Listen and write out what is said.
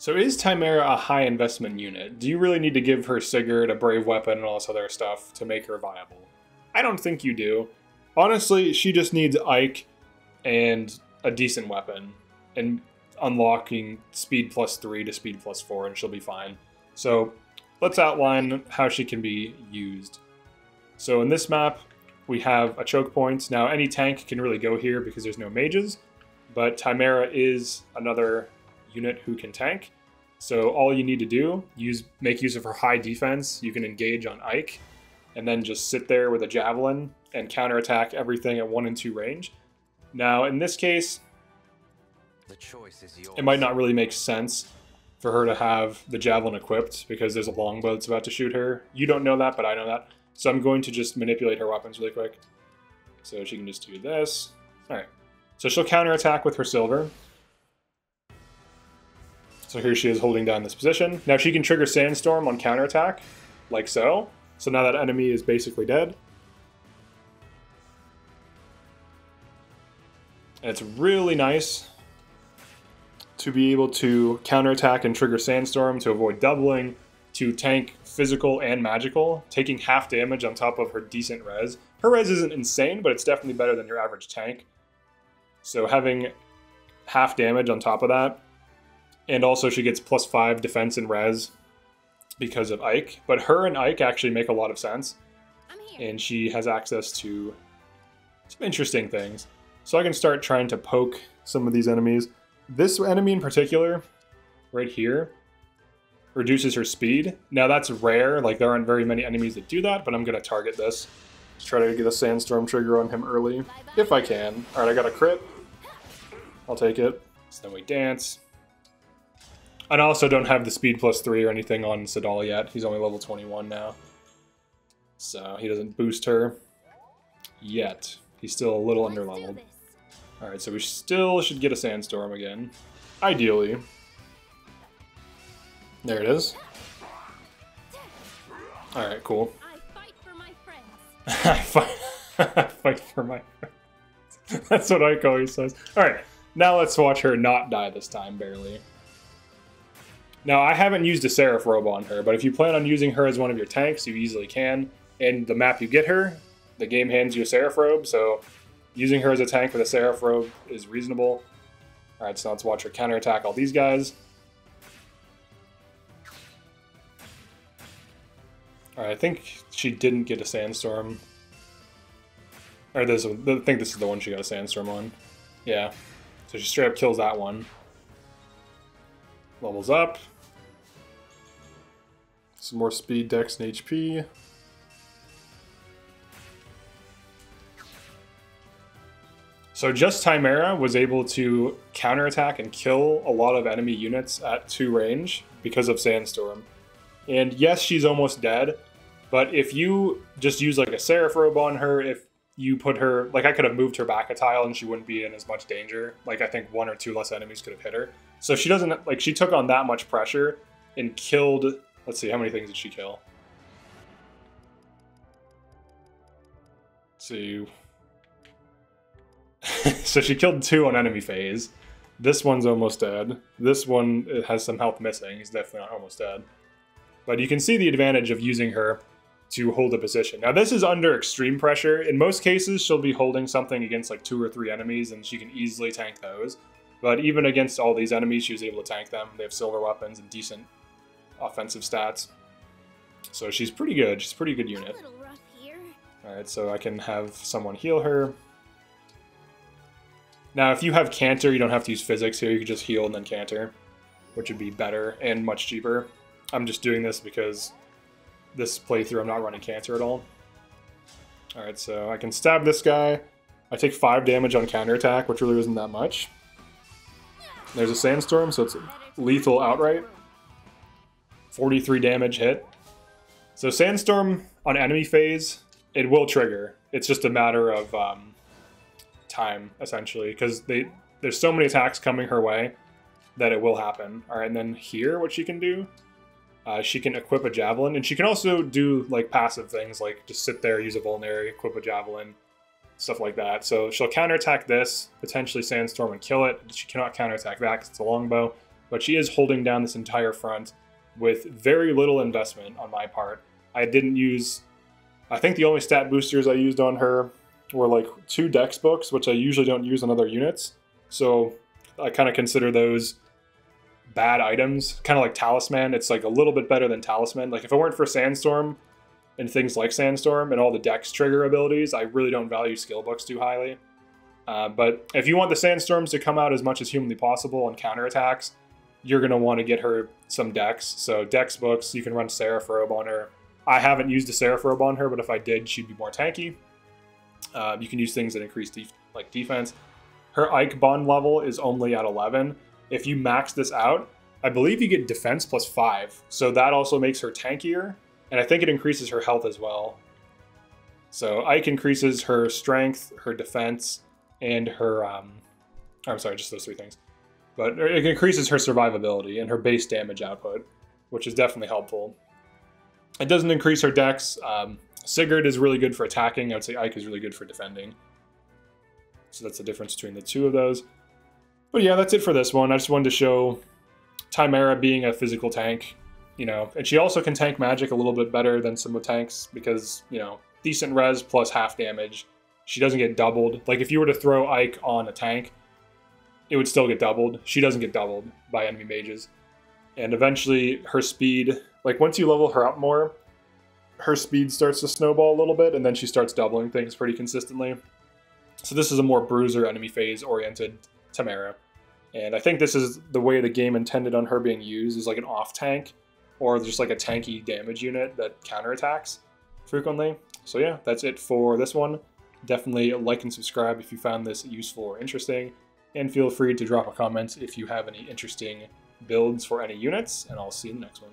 So is Timerra a high investment unit? Do you really need to give her Sigurd, a brave weapon, and all this other stuff to make her viable? I don't think you do. Honestly, she just needs Ike and a decent weapon and unlocking speed plus 3 to speed plus 4 and she'll be fine. So let's outline how she can be used. So in this map, we have a choke point. Now any tank can really go here because there's no mages, but Timerra is another unit who can tank. So all you need to do, use make use of her high defense. You can engage on Ike, and then just sit there with a javelin and counterattack everything at one and two range. Now in this case, the choice is yours. it might not really make sense for her to have the javelin equipped because there's a longbow that's about to shoot her. You don't know that, but I know that. So I'm going to just manipulate her weapons really quick. So she can just do this. All right. So she'll counterattack with her silver. So here she is holding down this position. Now she can trigger Sandstorm on counterattack, like so. So now that enemy is basically dead. And it's really nice to be able to counterattack and trigger Sandstorm to avoid doubling, to tank physical and magical, taking half damage on top of her decent res. Her res isn't insane, but it's definitely better than your average tank. So having half damage on top of that, and also she gets plus five defense and res because of Ike. But her and Ike actually make a lot of sense, I'm here. and she has access to some interesting things. So I can start trying to poke some of these enemies. This enemy in particular, right here, reduces her speed. Now that's rare, like there aren't very many enemies that do that, but I'm gonna target this. Just try to get a sandstorm trigger on him early, if I can. Alright, I got a crit. I'll take it. So then we dance. And I also don't have the speed plus 3 or anything on Sadal yet. He's only level 21 now. So he doesn't boost her yet. He's still a little Let's underleveled. Alright, so we still should get a sandstorm again. Ideally. There it is. Alright, cool. I fight for my friends. Fight for my friends. That's what Ike always says. Alright, now let's watch her not die this time, barely. Now, I haven't used a Seraph Robe on her, but if you plan on using her as one of your tanks, you easily can. In the map you get her, the game hands you a Seraph Robe, so using her as a tank with a Seraph Robe is reasonable. Alright, so let's watch her counterattack all these guys. Alright, I think she didn't get a Sandstorm. Or there's I think this is the one she got a Sandstorm on. Yeah. So she straight up kills that one. Levels up. Some more speed, dex, and HP. So just Timerra was able to counterattack and kill a lot of enemy units at two range because of Sandstorm. And yes, she's almost dead, but if you just use like a Seraph robe on her, if you put her like I could have moved her back a tile and she wouldn't be in as much danger. Like I think one or two less enemies could have hit her. So she doesn't like she took on that much pressure and killed let's see, how many things did she kill? Let's so she killed two on enemy phase. This one's almost dead. This one has some health missing. He's definitely not almost dead. But you can see the advantage of using her to hold a position. Now this is under extreme pressure. In most cases, she'll be holding something against like two or three enemies and she can easily tank those. But even against all these enemies, she was able to tank them. They have silver weapons and decent offensive stats. So she's pretty good. She's a pretty good unit. little rough here. Alright, so I can have someone heal her. Now, if you have Canter, you don't have to use physics here. You can just heal and then Canter, which would be better and much cheaper. I'm just doing this because this playthrough I'm not running Canter at all. Alright, so I can stab this guy. I take 5 damage on counterattack, which really isn't that much. There's a Sandstorm, so it's lethal outright. 43 damage hit. So Sandstorm on enemy phase, it will trigger. It's just a matter of um, time, essentially, because they there's so many attacks coming her way that it will happen. All right, and then here, what she can do, uh, she can equip a javelin, and she can also do like passive things, like just sit there, use a vulnerary, equip a javelin, stuff like that. So she'll counterattack this, potentially sandstorm and kill it. She cannot counterattack that because it's a longbow. but she is holding down this entire front with very little investment on my part. I didn't use, I think the only stat boosters I used on her were like two dex books, which I usually don't use on other units. So I kind of consider those bad items, kind of like Talisman. It's like a little bit better than Talisman. Like if it weren't for Sandstorm and things like Sandstorm and all the dex trigger abilities, I really don't value skill books too highly. Uh, but if you want the Sandstorms to come out as much as humanly possible on counterattacks, you're going to want to get her some dex. So dex books, you can run Seraph Robe on her. I haven't used a Seraph Robe on her, but if I did, she'd be more tanky. Uh, you can use things that increase def like defense. Her Ike bond level is only at 11. If you max this out, I believe you get defense plus 5. So that also makes her tankier. And I think it increases her health as well. So Ike increases her strength, her defense, and her... Um, I'm sorry, just those three things. But it increases her survivability and her base damage output, which is definitely helpful. It doesn't increase her dex. Um, Sigurd is really good for attacking. I would say Ike is really good for defending. So that's the difference between the two of those. But yeah, that's it for this one. I just wanted to show Timerra being a physical tank, you know, and she also can tank magic a little bit better than some of the tanks because, you know, decent res plus half damage. She doesn't get doubled. Like if you were to throw Ike on a tank, it would still get doubled. She doesn't get doubled by enemy mages. And eventually her speed, like once you level her up more, her speed starts to snowball a little bit and then she starts doubling things pretty consistently. So this is a more bruiser enemy phase oriented Timerra. And I think this is the way the game intended on her being used is like an off tank or just like a tanky damage unit that counterattacks frequently. So yeah, that's it for this one. Definitely like and subscribe if you found this useful or interesting. And feel free to drop a comment if you have any interesting builds for any units, and I'll see you in the next one.